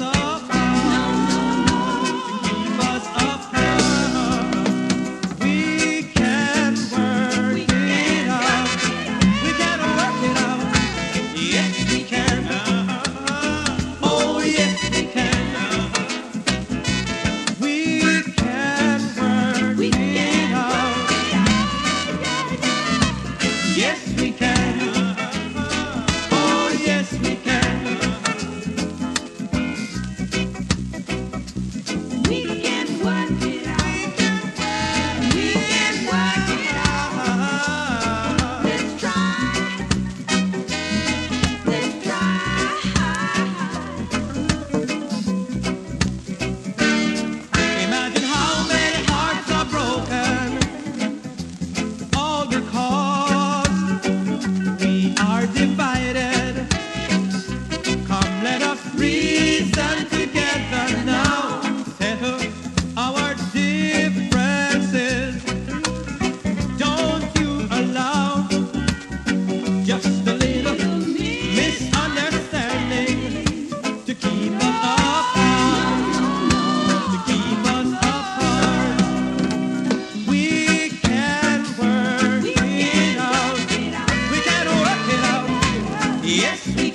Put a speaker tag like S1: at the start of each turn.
S1: adoro. Yes, we